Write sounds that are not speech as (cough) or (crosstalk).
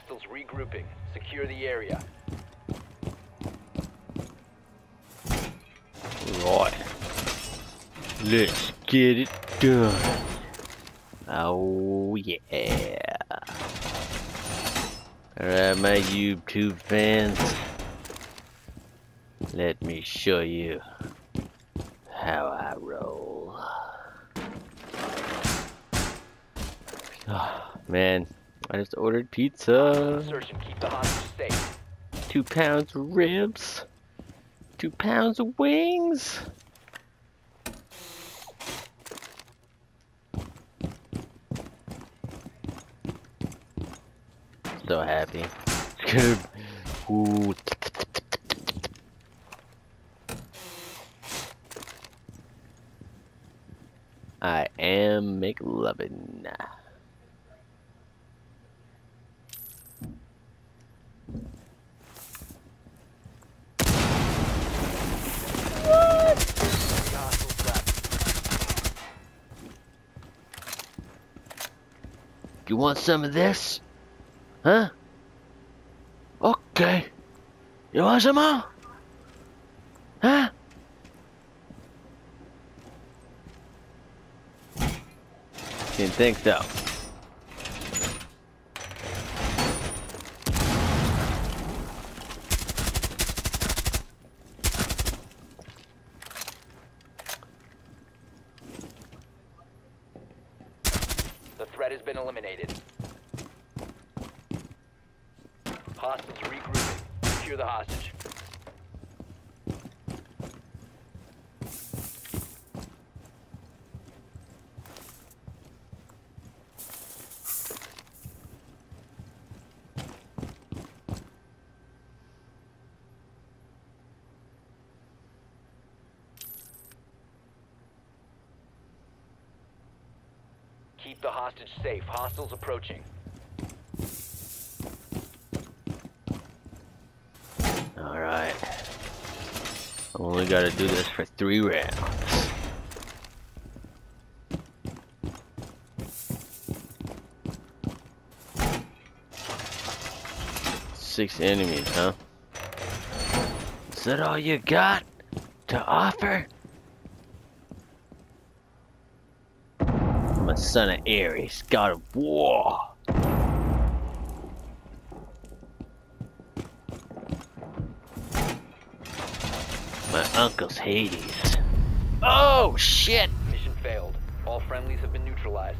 Hostiles regrouping. Secure the area. Right. Let's get it done. Oh yeah. Alright, my YouTube fans. Let me show you how I roll. Oh, (sighs) man, I just ordered pizza. Keep the safe. Two pounds of ribs. Two pounds of wings. So happy. Good. (laughs) Ooh. I am McLovin. Hostiles left. You want some of this? Huh? Okay. You want some more? Huh? Didn't think so. Threat has been eliminated. Hostiles regrouping. Secure the hostage. Keep the hostage safe. Hostiles approaching. Alright. Only gotta do this for three rounds. Six enemies, huh? Is that all you got to offer? I'm a son of Ares, god of war. My uncle's Hades. Oh shit! Mission failed. All friendlies have been neutralized.